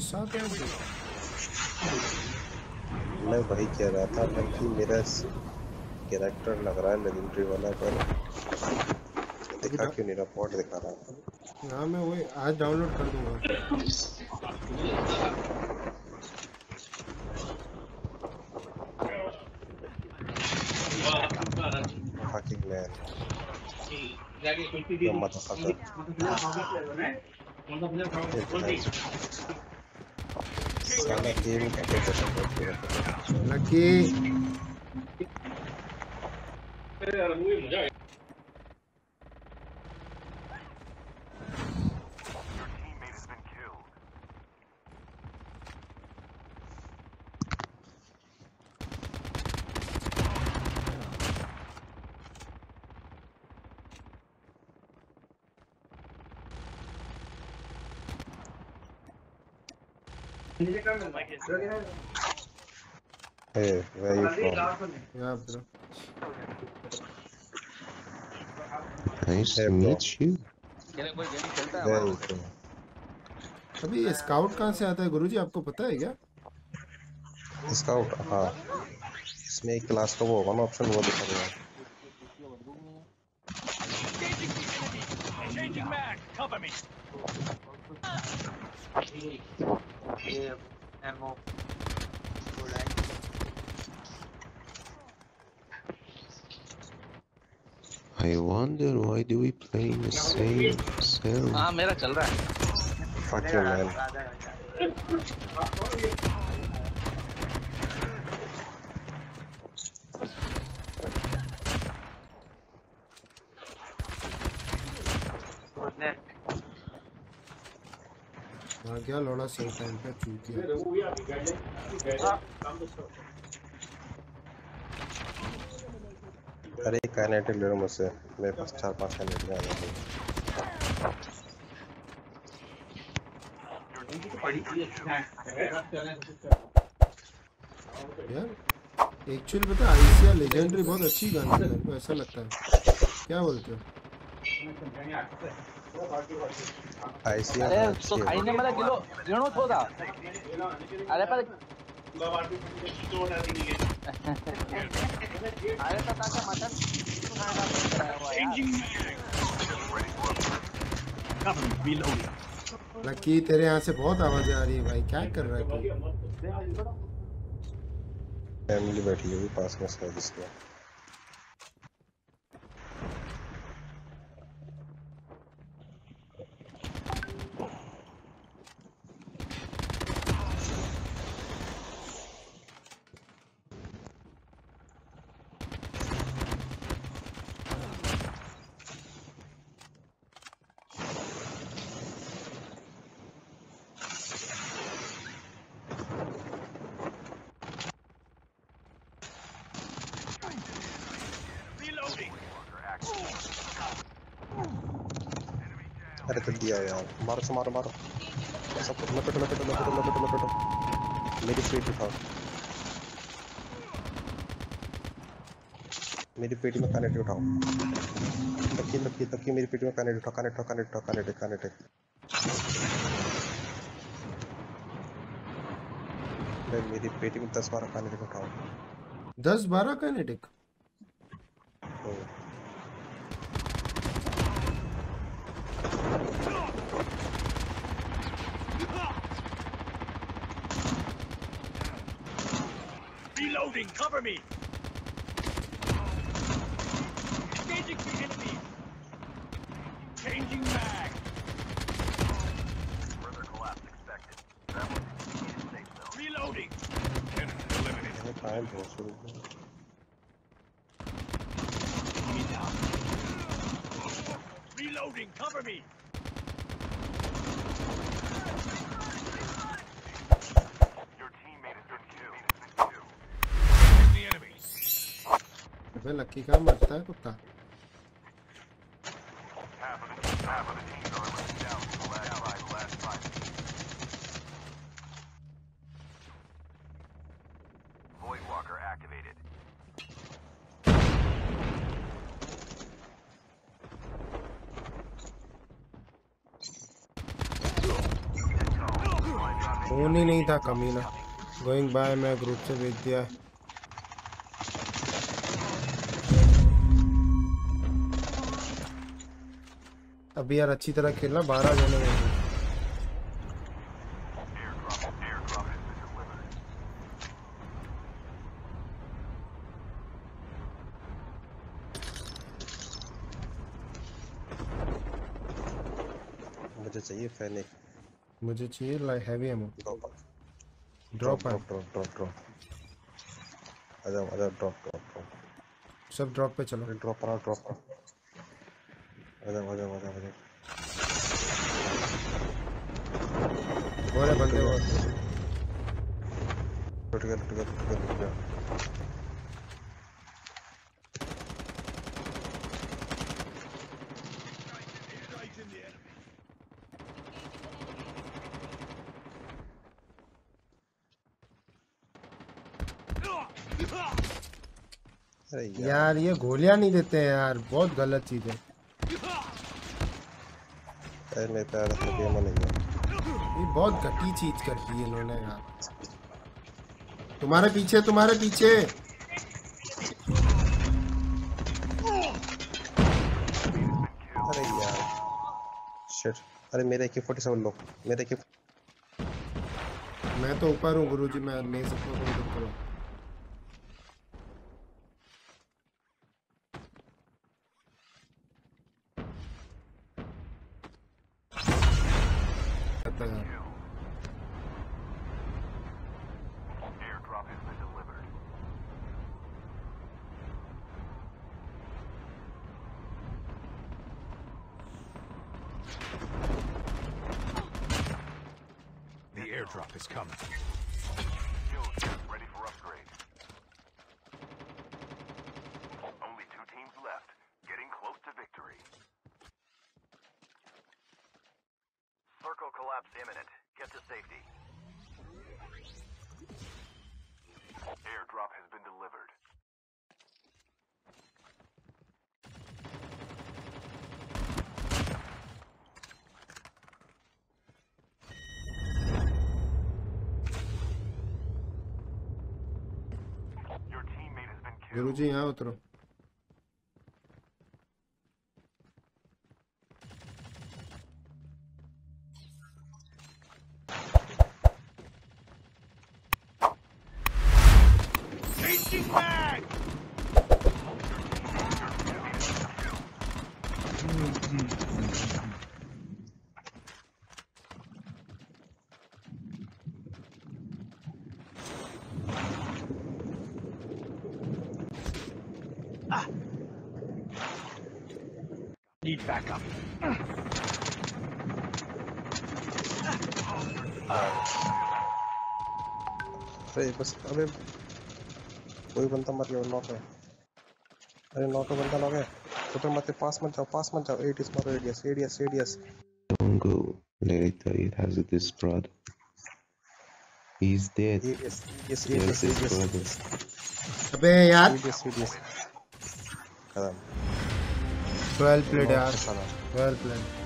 सात है मैं वही कह रहा था कि मेरा कैरेक्टर लग रहा है लेजेंडरी वाला पर दिखा क्यों नहीं रहा दिखा रहा हाँ मैं वही आज डाउनलोड कर दूँगा fucking man. You motherfucker. साला game Hey, where are you from? Yeah, bro. Nice Hey, to meet you. Where are you from? अभी ये स्काउट कहाँ से आता है गुरुजी आपको पता है क्या स्काउट हाँ इसमें एक क्लास का वो होगा ना ऑप्शन वो दिखा रहा है ammo I wonder why do we play in the same cell? हाँ मेरा चल रहा है fuck you man हाँ क्या लौड़ा सही टाइम पे चूतिया अरे काइनेटिक ले लो मुझसे। मेरे पास चार पाँच काइनेटिक आ जाते यार एक्चुअली पता है आईसीआर लेजेंडरी बहुत अच्छी गन है मेरे को ऐसा लगता है। क्या बोलते हो। आईसी अरे तो मला किलो घेणो होता अरे पर अरे तो ताका मटन. लकी तेरे यहाँ से बहुत आवाज़ आ रही है भाई। क्या कर रहा है तू? फैमिली बैठी हुई पास में शायद इसमें अरे तो दिया यार। मारो से मारो मारो। सब कुछ लपेटो लपेटो लपेटो लपेटो लपेटो मेरी पेट उठाओ मेरी पेटी में कनेक्ट उठाओ। लकी लकी लकी मेरी पेटी में कनेक्ट उठाओ कनेक्ट उठाओ कनेक्ट उठाओ कनेक्ट कनेक्ट अरे मेरी पेटी में दस बारह कनेक्ट उठाओ। दस बारह kinetic Reloading. Cover me. Engaging the enemy. Changing mag. Further collapse expected. That was the safe zone. Reloading. Enemy eliminated. मैंने कहा है बहुत शुरू Reloading. Cover me. Your teammate has been killed. The enemy. अबे lucky क्या मरता है कुत्ता Phone ही नहीं था, कमीना। गोइंग बाय मैं ग्रुप से भेज दिया। है अभी यार अच्छी तरह खेलना, बारह जने airdrop has been delivered. मुझे चाहिए like heavy ammo drop drop drop drop drop drop आ जाओ आ जाओ ड्रॉप ड्रॉप ड्रॉप सब ड्रॉप पे चलो. ड्रॉप आओ ड्रॉप पर आ जाओ आ जाओ आ जाओ आ जाओ. हो रहे बंदे बहुत लुट गया लुट गया लुट गया लुट गया अरे यार। यार ये गोलियाँ नहीं देते हैं यार बहुत गलत चीज़ है। गेम नहीं है। ये बहुत घटी चीज़ कर दी है इन्होंने यार। तुम्हारे पीछे तुम्हारे पीछे। अरे यार शिट अरे मेरे के 47 लो मेरे के मैं तो ऊपर हूँ गुरुजी मैं ले सकता हूँ तुम करो The is coming. Ready for upgrade. Only two teams left. Getting close to victory. Circle collapse imminent. Get to safety. Grudzi é outro. Mm-hmm. Need backup. अरे बस अबे कोई बंदा मर गया नॉक है अरे नॉक है बंदा नॉक है उधर मत पास मत जाओ पास मत जाओ एडियस मारो एडियस एडियस एडियस Don't go. Let it has this brother. He's dead. his brother. एडियस अबे यार एडियस एडियस खत्म 12 प्लेट यार। साला 12 प्लेट